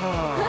Oh.